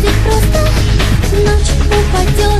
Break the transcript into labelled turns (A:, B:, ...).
A: Ты просто ночь упадет